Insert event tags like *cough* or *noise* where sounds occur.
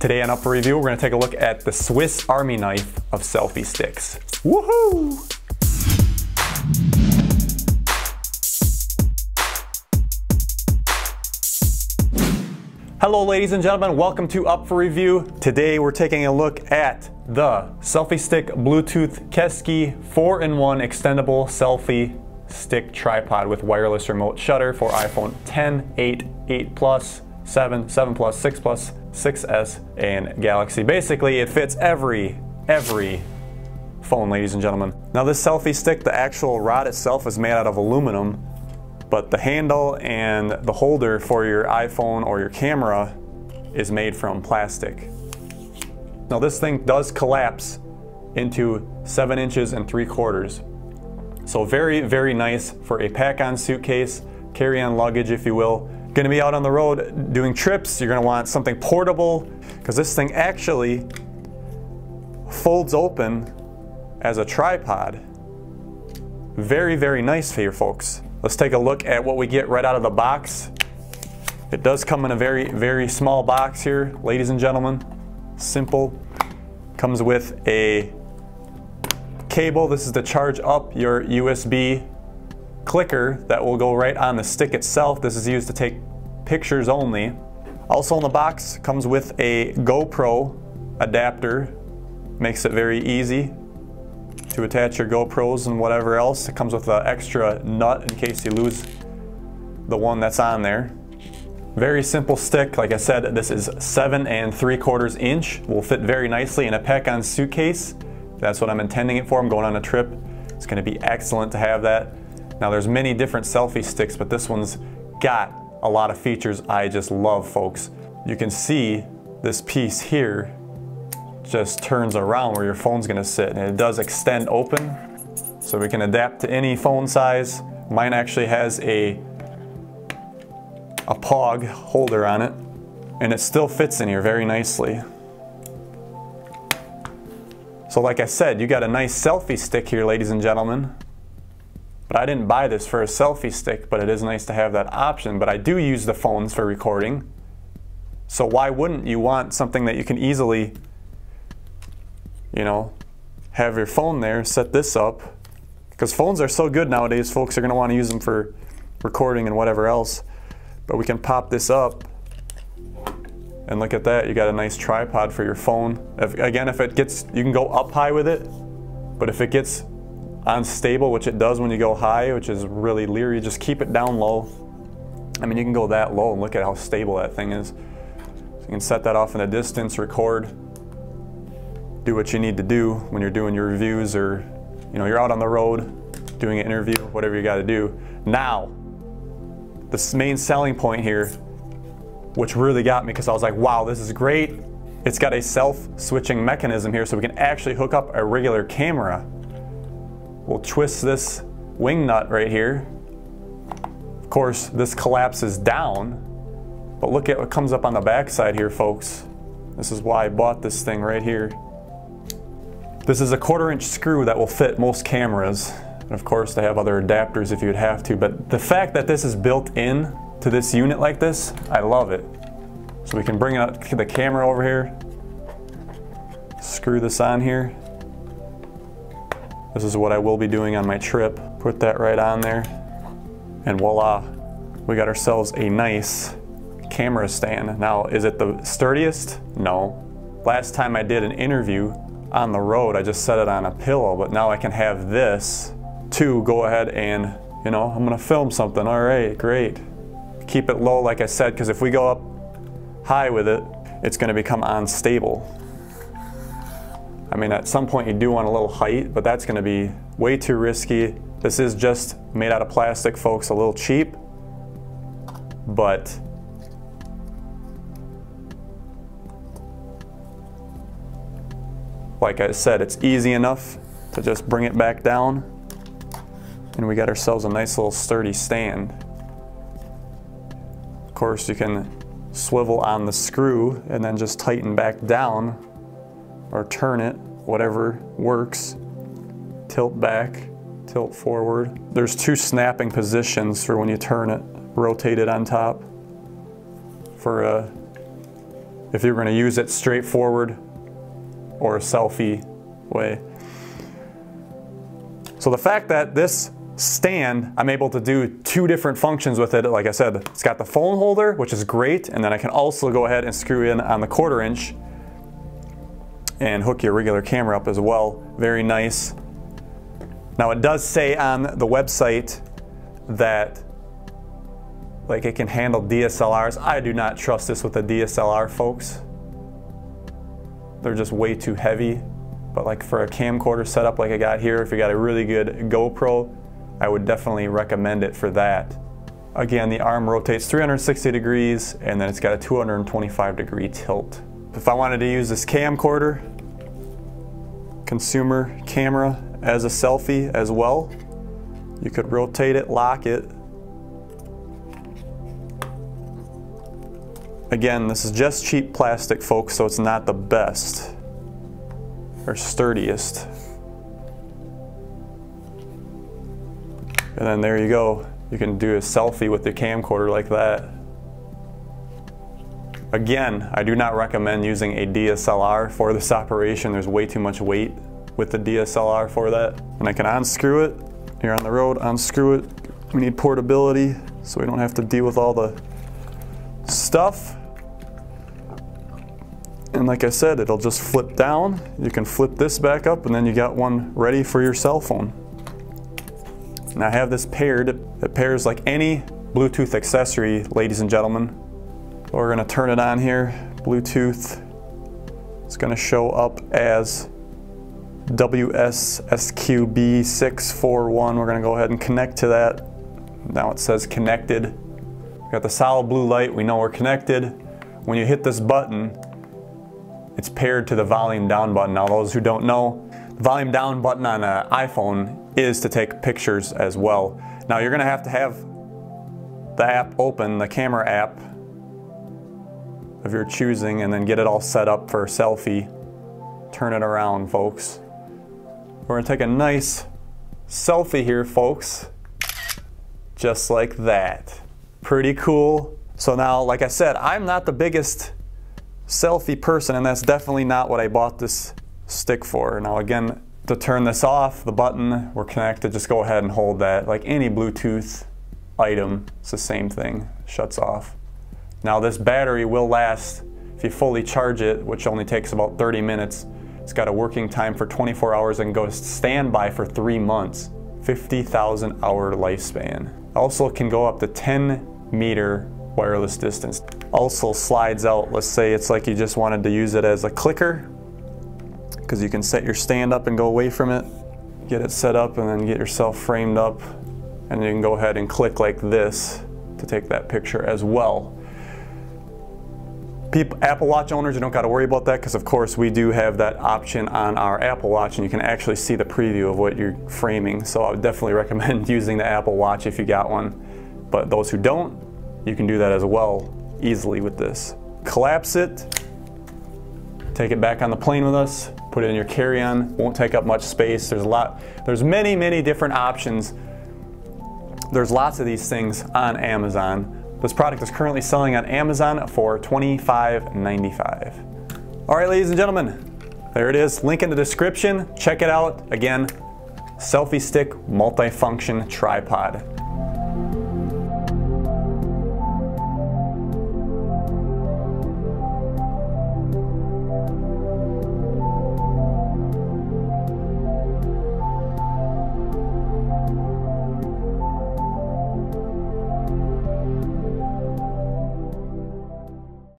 Today on Up for Review, we're gonna take a look at the Swiss Army knife of selfie sticks. Woohoo! Hello ladies and gentlemen, welcome to Up for Review. Today we're taking a look at the Selfie Stick Bluetooth KUSKY 4-in-1 extendable selfie stick tripod with wireless remote shutter for iPhone 10, 8, 8 Plus, 7, 7 Plus, 6 Plus, 6S, and Galaxy. Basically, it fits every, every phone, ladies and gentlemen. Now this selfie stick, the actual rod itself is made out of aluminum, but the handle and the holder for your iPhone or your camera is made from plastic. Now this thing does collapse into seven inches and three quarters. So very, very nice for a pack-on suitcase, carry-on luggage if you will. Gonna be out on the road doing trips, you're gonna want something portable because this thing actually folds open as a tripod. Very, very nice for you folks. Let's take a look at what we get right out of the box. It does come in a very, very small box here, ladies and gentlemen. Simple. Comes with a cable. This is to charge up your USB clicker that will go right on the stick itself. This is used to take pictures only. Also in the box comes with a GoPro adapter. Makes it very easy to attach your GoPros and whatever else. It comes with an extra nut in case you lose the one that's on there. Very simple stick. Like I said, this is seven and three quarters inch. Will fit very nicely in a pack-on suitcase. That's what I'm intending it for. I'm going on a trip. It's gonna be excellent to have that. Now there's many different selfie sticks, but this one's got a lot of features I just love, folks. You can see this piece here just turns around where your phone's gonna sit and it does extend open so we can adapt to any phone size. Mine actually has a a POG holder on it and it still fits in here very nicely. So like I said, you got a nice selfie stick here, ladies and gentlemen. But I didn't buy this for a selfie stick, but it is nice to have that option. But I do use the phones for recording. So why wouldn't you want something that you can easily you know, have your phone there, set this up. Because phones are so good nowadays, folks are going to want to use them for recording and whatever else. But we can pop this up and look at that, you got a nice tripod for your phone. If, again, if it gets, you can go up high with it, but if it gets unstable, which it does when you go high, which is really leery, just keep it down low. I mean, you can go that low and look at how stable that thing is. So you can set that off in the distance, record, do what you need to do when you're doing your reviews or you know you're out on the road doing an interview whatever you got to do now the main selling point here which really got me because I was like wow this is great it's got a self-switching mechanism here so we can actually hook up a regular camera we'll twist this wing nut right here of course this collapses down but look at what comes up on the back side here folks this is why I bought this thing right here this is a quarter inch screw that will fit most cameras. And of course they have other adapters if you'd have to, but the fact that this is built in to this unit like this, I love it. So we can bring out the camera over here, screw this on here. This is what I will be doing on my trip. Put that right on there, and voila, we got ourselves a nice camera stand. Now, is it the sturdiest? No. Last time I did an interview, on the road, I just set it on a pillow, but now I can have this to go ahead and, you know, I'm gonna film something. All right, great. Keep it low, like I said, because if we go up high with it, it's gonna become unstable. I mean, at some point you do want a little height, but that's gonna be way too risky. This is just made out of plastic, folks, a little cheap, but Like I said, it's easy enough to just bring it back down and we got ourselves a nice little sturdy stand. Of course, you can swivel on the screw and then just tighten back down or turn it, whatever works. Tilt back, tilt forward. There's two snapping positions for when you turn it. Rotate it on top for a if you're gonna use it straightforward or a selfie way. So the fact that this stand, I'm able to do two different functions with it. Like I said, it's got the phone holder, which is great, and then I can also go ahead and screw in on the quarter inch and hook your regular camera up as well. Very nice. Now it does say on the website that like it can handle DSLRs. I do not trust this with the DSLR folks. They're just way too heavy. But like for a camcorder setup like I got here, if you got a really good GoPro, I would definitely recommend it for that. Again, the arm rotates 360 degrees and then it's got a 225 degree tilt. If I wanted to use this camcorder, consumer camera as a selfie as well, you could rotate it, lock it. Again, this is just cheap plastic folks, so it's not the best or sturdiest. And then there you go. You can do a selfie with the camcorder like that. Again, I do not recommend using a DSLR for this operation. There's way too much weight with the DSLR for that. And I can unscrew it. You're on the road, unscrew it. We need portability so we don't have to deal with all the stuff. And like I said, it'll just flip down. You can flip this back up and then you got one ready for your cell phone. And I have this paired. It pairs like any Bluetooth accessory, ladies and gentlemen. We're gonna turn it on here, Bluetooth. It's gonna show up as WSSQB641. We're gonna go ahead and connect to that. Now it says connected. We got the solid blue light, we know we're connected. When you hit this button, it's paired to the volume down button. Now those who don't know, the volume down button on an iPhone is to take pictures as well. Now you're gonna have to have the app open, the camera app of your choosing and then get it all set up for a selfie. Turn it around, folks. We're gonna take a nice selfie here, folks. Just like that. Pretty cool. So now, like I said, I'm not the biggest selfie person and that's definitely not what I bought this stick for. Now again, to turn this off, the button, we're connected, just go ahead and hold that. Like any Bluetooth item, it's the same thing, shuts off. Now this battery will last, if you fully charge it, which only takes about 30 minutes, it's got a working time for 24 hours and goes standby for three months. 50,000 hour lifespan. Also can go up to 10 meter wireless distance. Also slides out, let's say it's like you just wanted to use it as a clicker, because you can set your stand up and go away from it, get it set up and then get yourself framed up and you can go ahead and click like this to take that picture as well. People, Apple Watch owners, you don't got to worry about that because of course we do have that option on our Apple Watch and you can actually see the preview of what you're framing. So I would definitely *laughs* recommend using the Apple Watch if you got one. But those who don't, you can do that as well easily with this. Collapse it, take it back on the plane with us, put it in your carry-on, won't take up much space. There's a lot, there's many, many different options. There's lots of these things on Amazon. This product is currently selling on Amazon for $25.95. All right, ladies and gentlemen, there it is. Link in the description. Check it out. Again, selfie stick multifunction tripod.